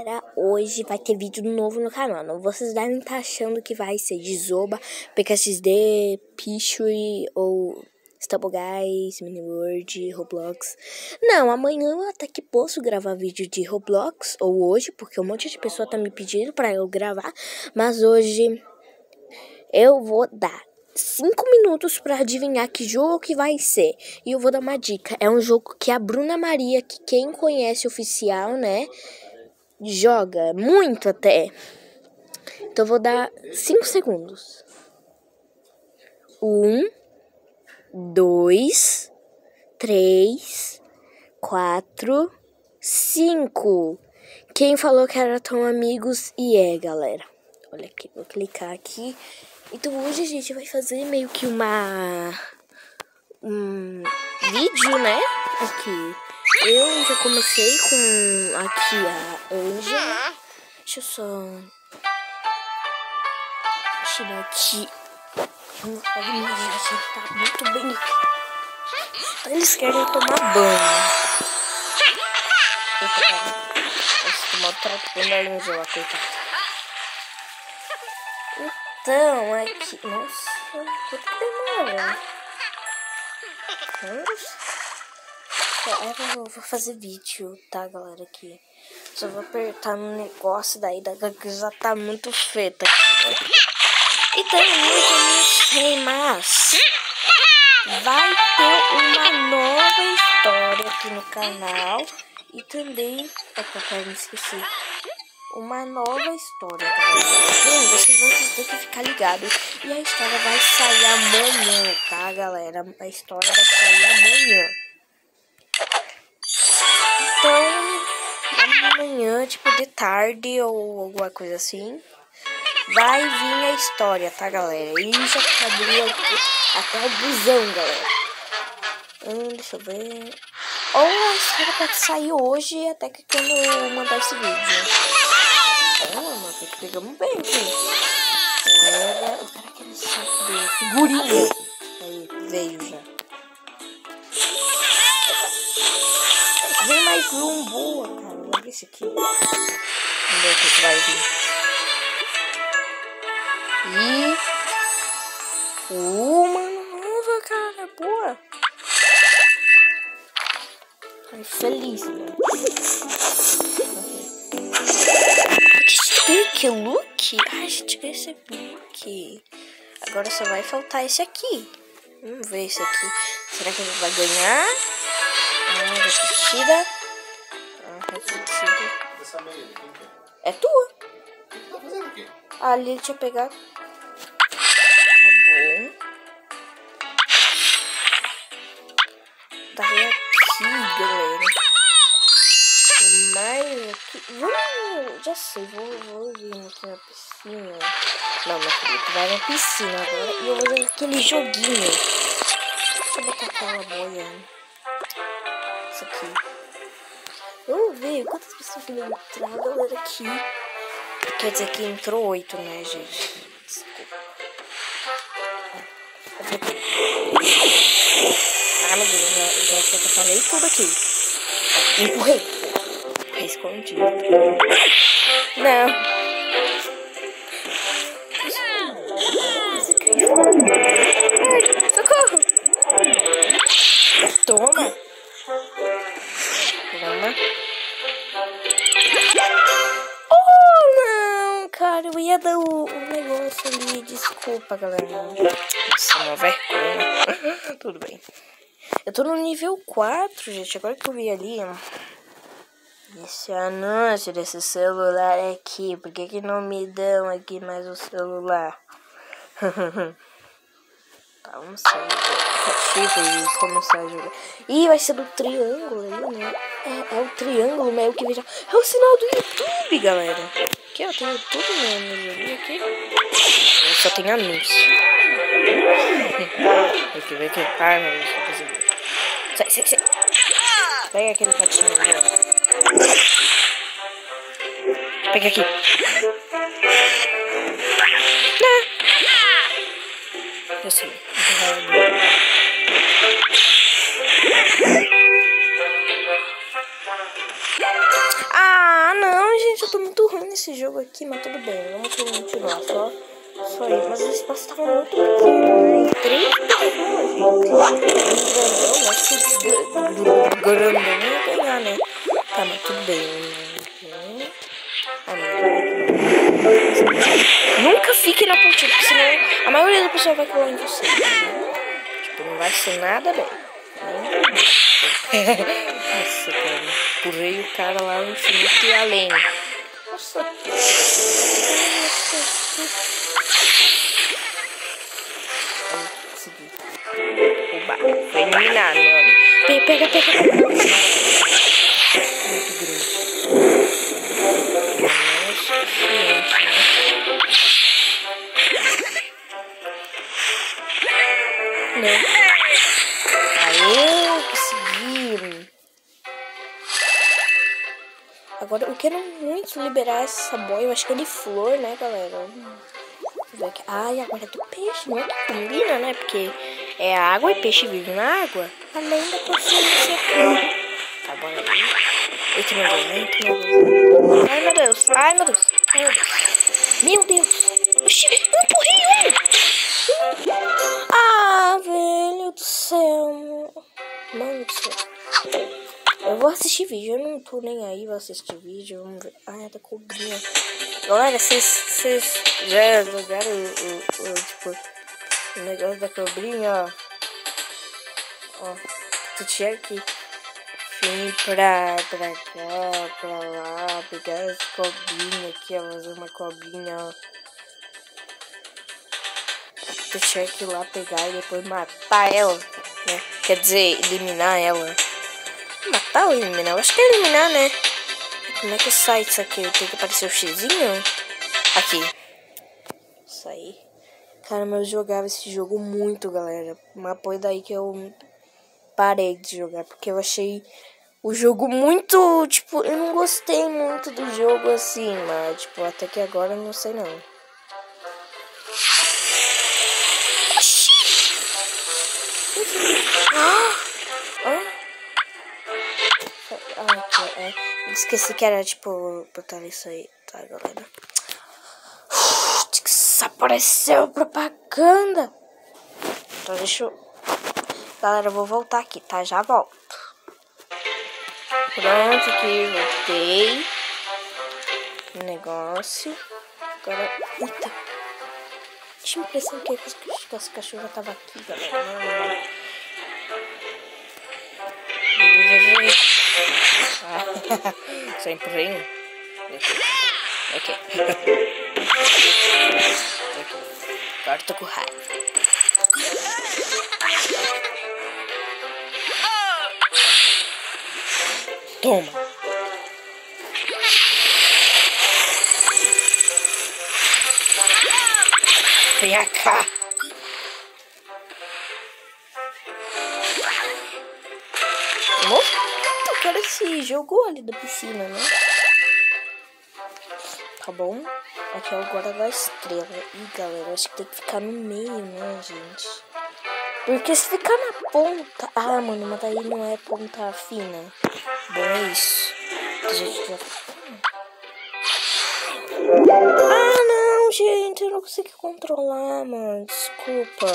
Galera, hoje vai ter vídeo novo no canal. Não, vocês devem estar achando que vai ser de Zoba, PKXD, Pichuri ou Stable Guys, Miniworld, Roblox. Não, amanhã eu até que posso gravar vídeo de Roblox, ou hoje, porque um monte de pessoa tá me pedindo pra eu gravar. Mas hoje eu vou dar 5 minutos para adivinhar que jogo que vai ser. E eu vou dar uma dica. É um jogo que a Bruna Maria, que quem conhece oficial, né, joga muito até. Então vou dar 5 segundos. Um, dois, três, quatro, cinco. Quem falou que era tão amigos e é, galera. Olha aqui, vou clicar aqui então hoje a gente vai fazer meio que uma um vídeo, né? Aqui. Eu já comecei com aqui a Anja. Deixa eu só tirar aqui. Vamos já tá muito bem. Então eles querem tomar banho. Nossa, tomar o trato bem da Anja lá, coitado. Então, aqui. Nossa, que demora? Vamos. Eu vou fazer vídeo, tá, galera? Aqui. Só vou apertar no negócio daí, da que já tá muito feita aqui. E também eu não sei, mas vai ter uma nova história aqui no canal. E também. Opa, eu me esqueci uma nova história, galera. vocês vão ter que ficar ligados. E a história vai sair amanhã, tá, galera? A história vai sair amanhã. Amanhã, tipo de tarde ou alguma coisa assim, vai vir a história, tá, galera? E já abriu até o busão, galera. Hum, deixa eu ver. Ou a história pode sair hoje, até que quando eu mandar esse vídeo. Oh, mas pegamos bem aqui. Era. O cara quer saber. Figurinha. Aí, veio já. Vem mais um, esse aqui. Vamos ver o que vai vir. E. Uma nova, cara. Boa. Ai, feliz, né? Que look? Ai, gente, esse look. Agora só vai faltar esse aqui. Vamos ver esse aqui. Será que ele vai ganhar? Ah, repetida. Essa meia, quem é? É tua. O que tá fazendo aqui? Ali ele tinha pegado. Tá bom. Tá aqui, galera mais aqui. Vamos, já sei, vou, vou vir aqui na piscina. Não, meu querido, vai na piscina agora e eu vou fazer aquele joguinho. Deixa eu botar aquela boia. Isso aqui. Vamos ver quantas pessoas que entrar, galera, aqui. Quer dizer que entrou oito, né, gente? Desculpa. Ah, meu Deus, já, já, já falei tudo aqui. Empurrei escondido. Não. Desculpa, galera. Nossa, uma vergonha. Tudo bem. Eu tô no nível 4, gente. Agora que eu vi ali, esse anúncio desse celular aqui, por que, que não me dão aqui mais o celular? tá, vamos sair chifre e começar a jogar. Ih, vai ser do triângulo aí, né? É, é o triângulo meio que veja. É o sinal do YouTube, galera. Aqui, ó, tem tudo no jogo aqui. Eu só tem anúncio. aqui, vem aqui. Ai, meu Deus, Sai, sai, sai. Pega aquele patinho ali, ó. Pega aqui. Não. Eu sei. Ah, gente, eu tô muito ruim nesse jogo aqui, mas tudo bem. Vamos continuar. Só, só aí. Mas o espaço tava muito pequeno, né? Três pessoas, gente. Grandão, acho que o grandão ia ganhar, né? Tá, mas tudo bem. Nunca fique na pontinha, porque senão a maioria da pessoa vai colar em você. Tipo, não vai ser nada bem. Nossa, cara. Empurrei o cara lá no infinito e além. Nossa. Consegui. Oba, foi eliminado, amigo. Pega, pega, pega. Muito grande. Nossa, gente, né? Não. Agora eu quero muito liberar essa boia. Eu acho que é de flor, né, galera? Ai, agora é do peixe, não é combina, né? Porque é água e peixe vive na água. Além da consciência. Tá bom aí. Eita, meu Deus, eita, meu Deus. Ai, meu Deus. Ai, meu Deus. Meu Deus. Meu Deus. Oxi, eu empurrei um. Ah, velho do céu. Vou assistir vídeo, eu não tô nem aí, vou assistir vídeo, vamos ver. É da cobrinha. Galera, vocês já jogaram o, o, o, tipo, o negócio da cobrinha, ó. Ó, tu tinha que vir pra, pra cá, pra lá, pegar as cobrinhas aqui, ó, fazer uma cobrinha, ó. Tu tinha que ir lá pegar e depois matar ela, né? Quer dizer, eliminar ela. Matar ou eliminar? Eu acho que é eliminar, né? Como é que sai isso aqui? Tem que aparecer o xizinho? Aqui. Isso aí. Cara, mas eu jogava esse jogo muito, galera. Mas foi daí que eu parei de jogar. Porque eu achei o jogo muito... Tipo, eu não gostei muito do jogo assim. Mas, tipo, até que agora eu não sei não. Oxi! Ah! É. Esqueci que era, tipo, botar isso aí, tá, galera? Desapareceu propaganda. Então, deixa eu... Galera, eu vou voltar aqui, tá? Já volto. Pronto, aqui, voltei. Negócio. Agora... Eita. Tinha impressão que as cachorro já tava aqui, galera. Não, não, não. Só empurrei um. Ok. Agora tô com raiva. Toma. Vem cá. quero esse jogo ali da piscina, né? Tá bom? Aqui é o agora da estrela. Ih, galera, acho que tem que ficar no meio, né, gente? Porque se ficar na ponta... Ah, mano, mas daí não é ponta fina. Bom, é isso. Já... Ah, não, gente. Eu não consigo controlar, mano. Desculpa.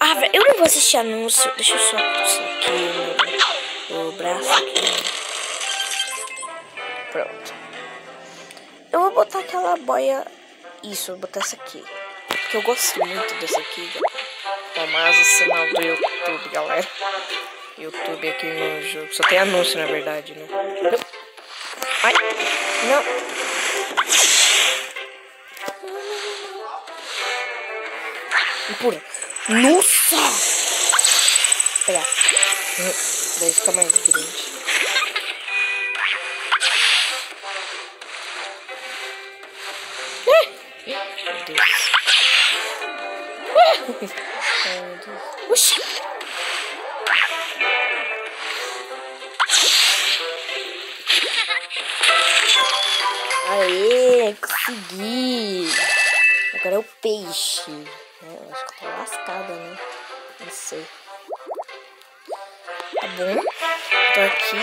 Ah, velho, eu não vou assistir anúncio. Deixa eu só isso aqui, mano o braço aqui. Pronto. Eu vou botar aquela boia. Isso, vou botar essa aqui. Porque eu gosto muito dessa aqui. Tomás, sinal do YouTube, galera. YouTube aqui no jogo. Só tem anúncio, na verdade, né? Ai, não. Pura. Nossa! Pegar. Daí fica mais grande. Meu Deus. Ai, meu Deus. Aê, consegui. Agora é o peixe. É, acho que tá lascada, né? Não sei. Tá bom? Tô aqui.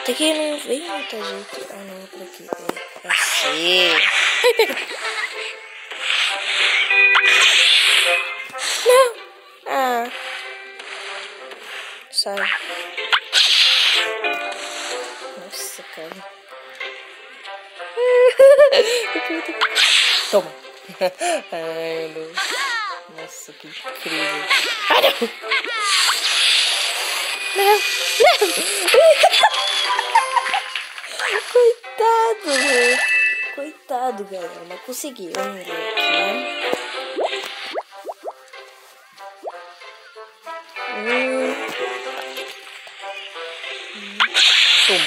Até que não vem muita gente. Ah, não, por aqui. É assim. Não. Ah. Sai. Nossa, cara. Toma. Ai, meu Deus. Nossa, que incrível. Ai, não. Não. Coitado. Coitado, galera. Mas consegui. Vamos ver aqui. Hum. Toma.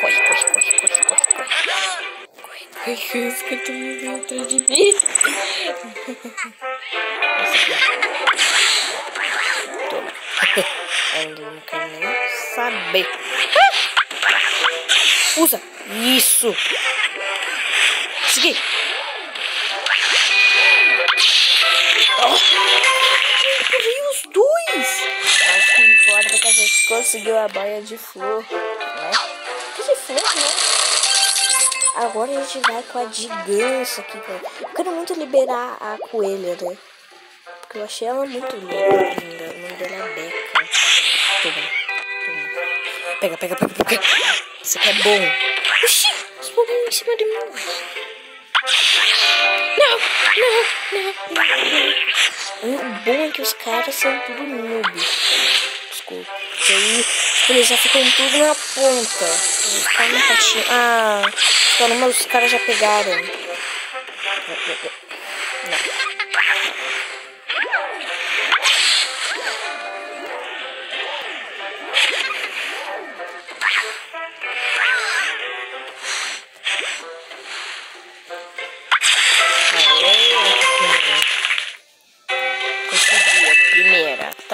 Corre, corre, corre, corre, corre, corre. Corre, corre, os caras estão vindo atrás de mim. Toma. Ainda não quero nem saber. Usa. Isso. Segui. Oh. Os dois. Mas que importa que a gente conseguiu a baia de flor, né? Que de flor, né? Agora a gente vai com a de ganso aqui, cara. Eu quero muito liberar a coelha, né? Eu achei ela muito linda. O nome dela é Beca. Pega, pega, pega, pega. Isso aqui é bom. Oxi, explodiu em cima de mim. Não, não, não, não. O bom é que os caras são tudo noob. Desculpa. E aí, eles já ficam tudo na ponta. Ficam no patinho. Ah, os caras já pegaram.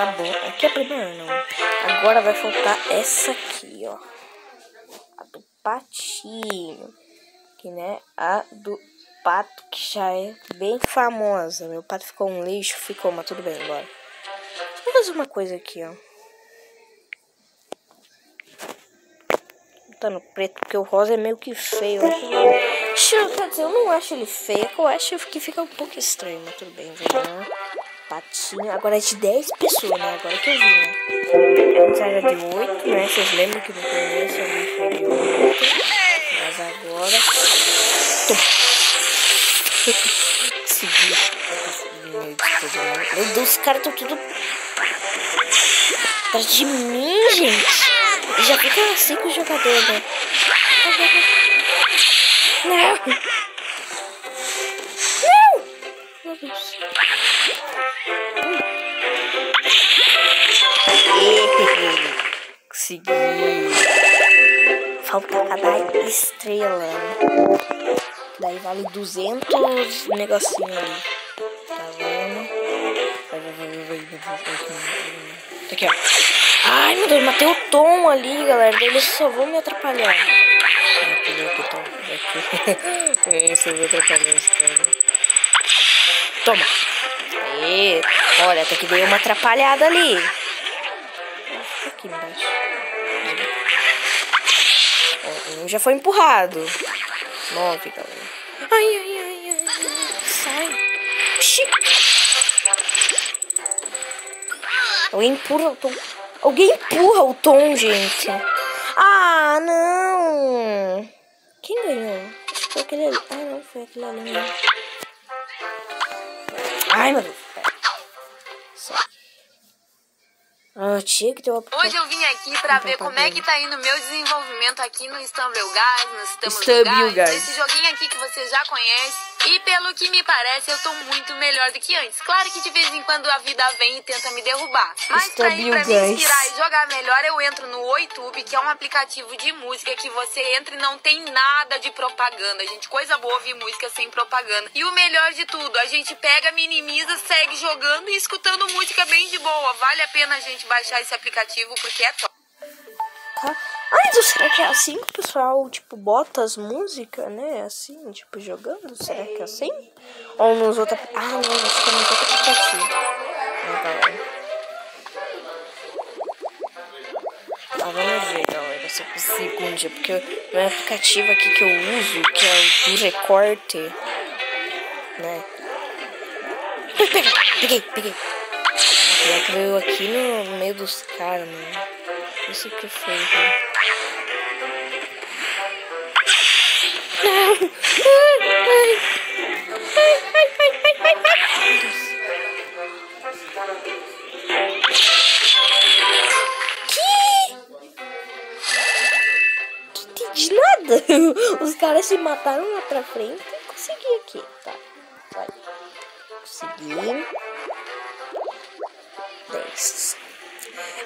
Tá bom. Aqui é a primeira, não. Agora vai faltar essa aqui, ó. A do patinho. Que, né? A do pato, que já é bem famosa. Meu pato ficou um lixo. Ficou, mas tudo bem, agora. Vou fazer uma coisa aqui, ó. Tá no preto, porque o rosa é meio que feio. Deixa eu, não acho ele feio. Eu acho que fica um pouco estranho, mas tudo bem, vamos lá. Patinho. Agora é de 10 pessoas, né? Agora que eu vi, né? Antes era de 8, né? Vocês lembram que no começo eu vi foi de 8. Mas agora. Consegui. Meu Deus, os caras estão tudo. Atrás de mim, gente. Já fica assim com o jogador, né? Não! Consegui. Falta cada estrela. Daí vale 200 negocinho ali. Tá vendo? Vai, vai, vai, vai, vai, vai, vai. Tá aqui, ó. Ai, meu Deus, matei o Tom ali, galera. Eles só vão me atrapalhar. Aqui, aqui, Tom. Aqui. Esse eu vou atrapalhar esse cara. Toma. Aê. Olha, até que dei uma atrapalhada ali. Já foi empurrado. Nove, galera. Ai, ai, ai, ai. Sai. Oxi. Alguém empurra o Tom. Alguém empurra o Tom, gente. Ah, não. Quem ganhou? Foi aquele ali. Ah, não, foi aquele ali. Ai, meu Deus. Ah, tinha que ter uma... Hoje eu vim aqui pra ver como é que tá indo o meu desenvolvimento aqui no Stumble Guys, no Stumble Guys. esse joguinho aqui que você já conhece. E pelo que me parece, eu tô muito melhor do que antes. Claro que de vez em quando a vida vem e tenta me derrubar. Mas pra, ir, pra me inspirar e jogar melhor, eu entro no OiTube, que é um aplicativo de música que você entra e não tem nada de propaganda, gente. Coisa boa ouvir música sem propaganda. E o melhor de tudo, a gente pega, minimiza, segue jogando e escutando música bem de boa. Vale a pena a gente baixar esse aplicativo porque é top. Tá? Ai, Deus, será que é assim que o pessoal, tipo, bota as músicas, né? Assim, tipo, jogando? Será que é assim? Ou nos outros... Ah, não, acho que é nos outros aplicativos. Ah, tá. Ah, vamos ver, galera, se eu consigo um dia. Porque no aplicativo aqui que eu uso, que é o do recorte, né? Pega, peguei, peguei. Ela que veio aqui no meio dos caras, mano. Isso que foi, né? Ai, ai. de nada. Os caras se mataram lá pra frente e consegui aqui. Tá, vai. Consegui. 10.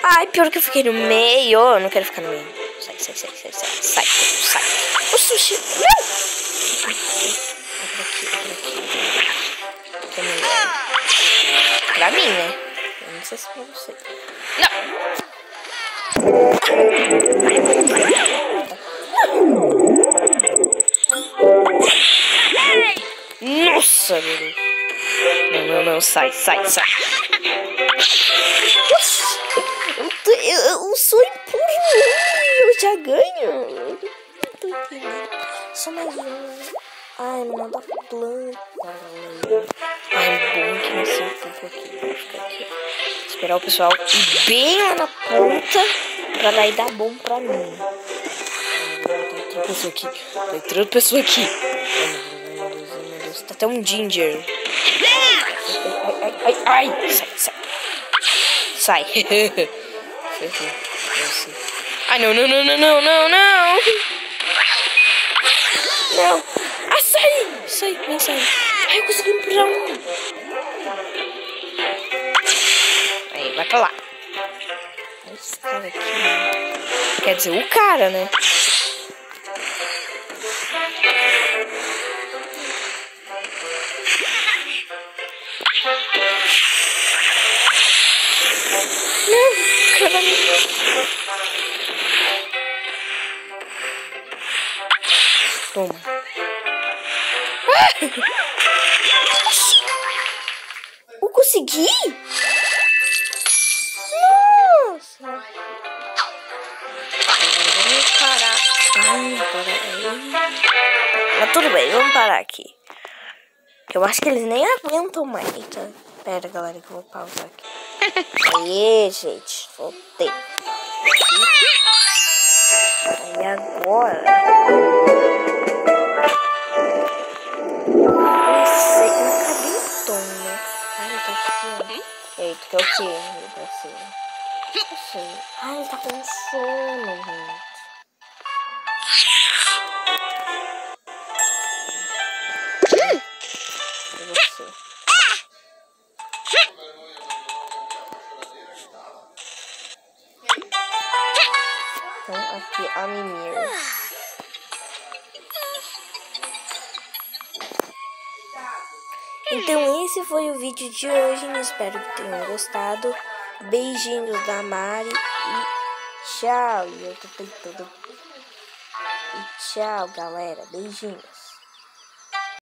Ai, pior que eu fiquei no meio. Eu não quero ficar no meio. Sai, sai, sai, sai, sai, sai, sai. O sushi. Não! Aqui, aqui. Melhor. Pra mim, né? Eu não sei se pra você. Não! Nossa, meu Deus. Não, não, não, sai, sai, sai. Já ganho. Só mais um. Ai, mano, da planta. Ai, bom que não sei o tempo aqui. Vou ficar aqui. Esperar o pessoal ir bem lá na ponta. Pra daí dar bom pra mim. Tem pessoa aqui. Tem outra pessoa aqui. Meu Deus, meu Deus. Tá até um ginger. Ai, ai, ai, ai. Sai, sai. Sai. Ferrou. Ai, não, não, não, não, não, não, não. Não. Ah, sai. Sai, vem, sai. Ai, eu consegui empurrar um. Aí, vai pra lá. Esse cara aqui? Quer dizer, o cara, né? Não, caramba. Toma. Ah! Eu consegui? Nossa. Parar. Ai, peraí. Mas tudo bem, vamos parar aqui. Eu acho que eles nem aguentam mais. Eita. Pera, galera, que eu vou pausar aqui. Aí, gente. Voltei. Aí agora. Eita, que é o quê? Assim. Ai, ele tá sono, gente. Vídeo de hoje. Espero que tenham gostado. Beijinhos da Mari. E tchau. E eu tô tentando. E tchau, galera. Beijinhos.